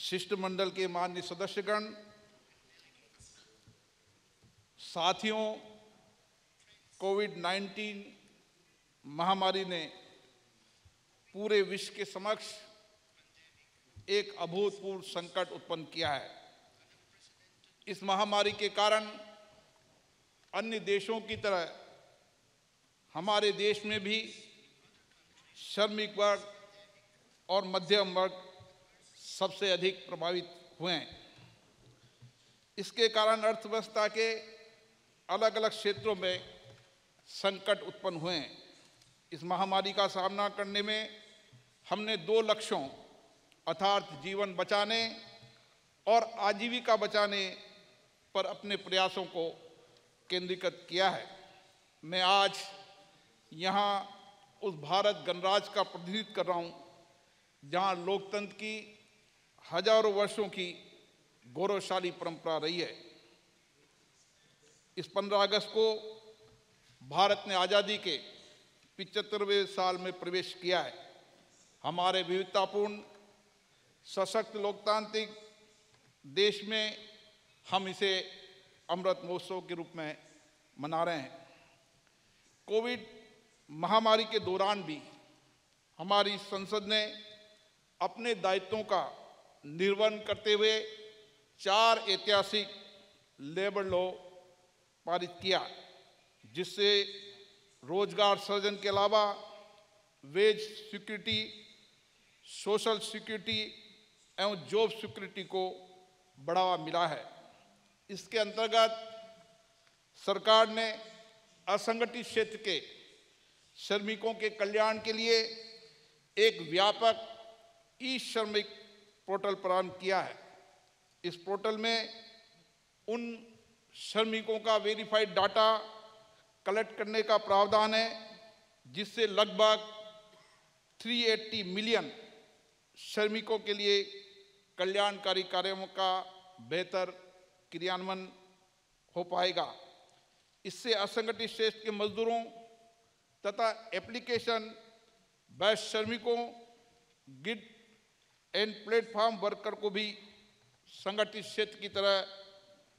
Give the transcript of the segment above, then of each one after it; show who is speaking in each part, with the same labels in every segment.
Speaker 1: शिष्टमंडल के मान्य सदस्यगण, साथियों, कोविड 19 महामारी ने पूरे विश्व के समक्ष एक अभूतपूर्व संकट उत्पन्न किया है। इस महामारी के कारण अन्य देशों की तरह हमारे देश में भी श्रमिक वर्ग और मध्यम वर्ग सबसे अधिक प्रभावित हुए हैं। इसके कारण अर्थव्यवस्था के अलग अलग क्षेत्रों में संकट उत्पन्न हुए हैं। इस महामारी का सामना करने में हमने दो लक्ष्यों, अर्थात जीवन बचाने और आजीविका बचाने पर अपने प्रयासों को केंद्रीकृत किया है। मैं आज यहाँ उस भारत गणराज का प्रतिनिधित्व कर रहा हूँ, जहाँ लोकतंत्र की हज़ारों वर्षों की गौरवशाली परंपरा रही है। इस 15 अगस्त को भारत ने आज़ादी के पिचहत्तरवें साल में प्रवेश किया है। हमारे विविधतापूर्ण, सशक्त, लोकतांत्रिक देश में हम इसे अमृत महोत्सव के रूप में मना रहे हैं। कोविड महामारी के दौरान भी हमारी संसद ने अपने दायित्वों का निर्वहन करते हुए चार ऐतिहासिक लेबर लॉ पारित किया, जिससे रोज़गार सृजन के अलावा वेज सिक्योरिटी, सोशल सिक्योरिटी एवं जॉब सिक्योरिटी को बढ़ावा मिला है। इसके अंतर्गत सरकार ने असंगठित क्षेत्र के श्रमिकों के कल्याण के लिए एक व्यापक ई श्रमिक पोर्टल प्रारंभ किया है। इस पोर्टल में उन श्रमिकों का वेरीफाइड डाटा कलेक्ट करने का प्रावधान है, जिससे लगभग 380 मिलियन श्रमिकों के लिए कल्याणकारी कार्यों का बेहतर क्रियान्वयन हो पाएगा। इससे असंगठित क्षेत्र के मजदूरों तथा एप्लीकेशन बैच श्रमिकों, गिड एंड प्लेटफॉर्म वर्कर को भी संगठित क्षेत्र की तरह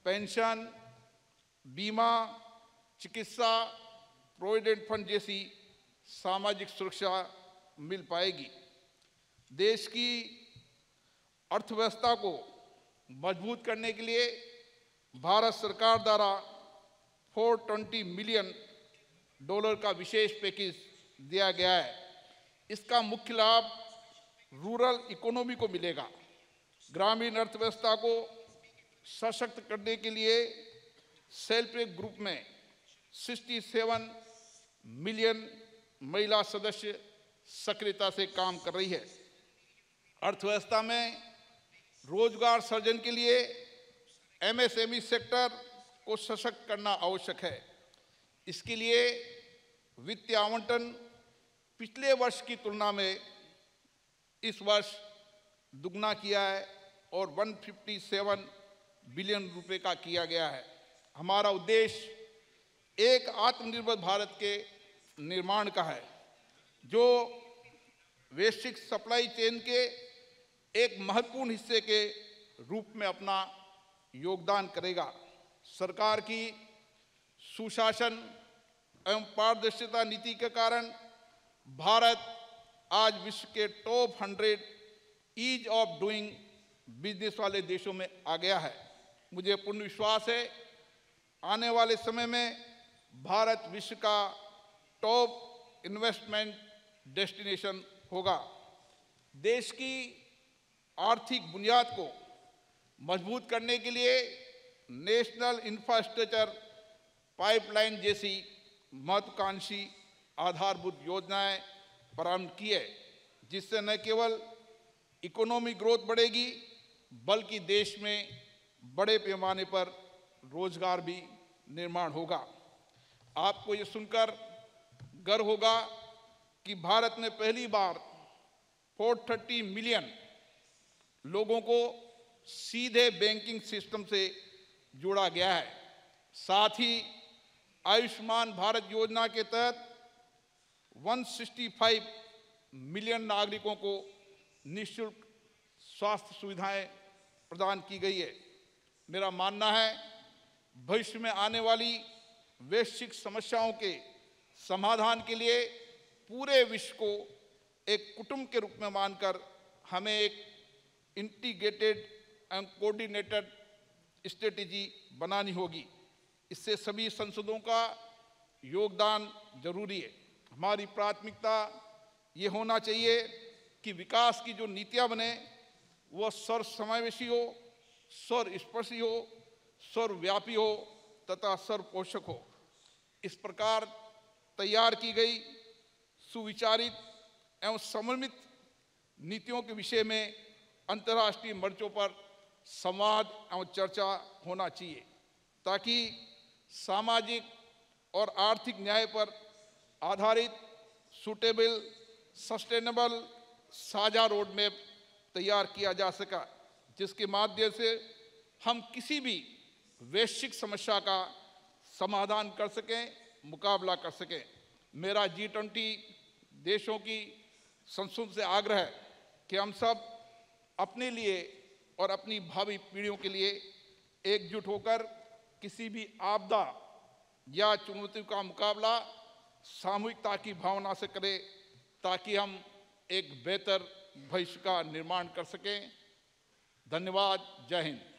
Speaker 1: पेंशन बीमा, चिकित्सा प्रोविडेंट फंड जैसी सामाजिक सुरक्षा मिल पाएगी। देश की अर्थव्यवस्था को मज़बूत करने के लिए भारत सरकार द्वारा 420 मिलियन डॉलर का विशेष पैकेज दिया गया है। इसका मुख्य लाभ रूरल इकोनॉमी को मिलेगा। ग्रामीण अर्थव्यवस्था को सशक्त करने के लिए सेल्फ हेल्प ग्रुप में 67 मिलियन महिला सदस्य सक्रियता से काम कर रही है। अर्थव्यवस्था में रोज़गार सृजन के लिए एमएसएमई सेक्टर को सशक्त करना आवश्यक है। इसके लिए वित्तीय आवंटन पिछले वर्ष की तुलना में इस वर्ष दुगना किया है और 157 बिलियन रुपए का किया गया है। हमारा उद्देश्य एक आत्मनिर्भर भारत के निर्माण का है, जो वैश्विक सप्लाई चेन के एक महत्वपूर्ण हिस्से के रूप में अपना योगदान करेगा। सरकार की सुशासन एवं पारदर्शिता नीति के कारण भारत आज विश्व के top hundred ease of doing business वाले देशों में आ गया है। मुझे पूर्ण विश्वास है, आने वाले समय में भारत विश्व का टॉप इन्वेस्टमेंट डेस्टिनेशन होगा। देश की आर्थिक बुनियाद को मज़बूत करने के लिए नेशनल इंफ्रास्ट्रक्चर पाइपलाइन जैसी महत्वाकांक्षी आधारभूत योजनाएँ प्रारंभ किए, जिससे न केवल इकोनॉमिक ग्रोथ बढ़ेगी, बल्कि देश में बड़े पैमाने पर रोज़गार भी निर्माण होगा। आपको ये सुनकर गर्व होगा कि भारत ने पहली बार 430 मिलियन लोगों को सीधे बैंकिंग सिस्टम से जोड़ा गया है। साथ ही आयुष्मान भारत योजना के तहत 165 मिलियन नागरिकों को निशुल्क स्वास्थ्य सुविधाएँ प्रदान की गई है। मेरा मानना है, भविष्य में आने वाली वैश्विक समस्याओं के समाधान के लिए पूरे विश्व को एक कुटुंब के रूप में मानकर हमें एक इंटीग्रेटेड एंड कोऑर्डिनेटेड स्ट्रेटेजी बनानी होगी। इससे सभी संसदों का योगदान ज़रूरी है। हमारी प्राथमिकता ये होना चाहिए कि विकास की जो नीतियाँ बने वह स्वर समावेशी हो स्वर स्पर्शी हो, सर्वव्यापी हो तथा स्वर पोषक हो। इस प्रकार तैयार की गई सुविचारित एवं समन्वित नीतियों के विषय में अंतर्राष्ट्रीय मंचों पर संवाद एवं चर्चा होना चाहिए, ताकि सामाजिक और आर्थिक न्याय पर आधारित सूटेबल सस्टेनेबल साझा रोड मैप तैयार किया जा सका, जिसके माध्यम से हम किसी भी वैश्विक समस्या का समाधान कर सकें, मुकाबला कर सकें। मेरा जी ट्वेंटी देशों की संसद से आग्रह है कि हम सब अपने लिए और अपनी भावी पीढ़ियों के लिए एकजुट होकर किसी भी आपदा या चुनौतियों का मुकाबला सामूहिकता की भावना से करें ताकि हम एक बेहतर भविष्य का निर्माण कर सकें। धन्यवाद। जय हिंद।